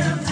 Yeah.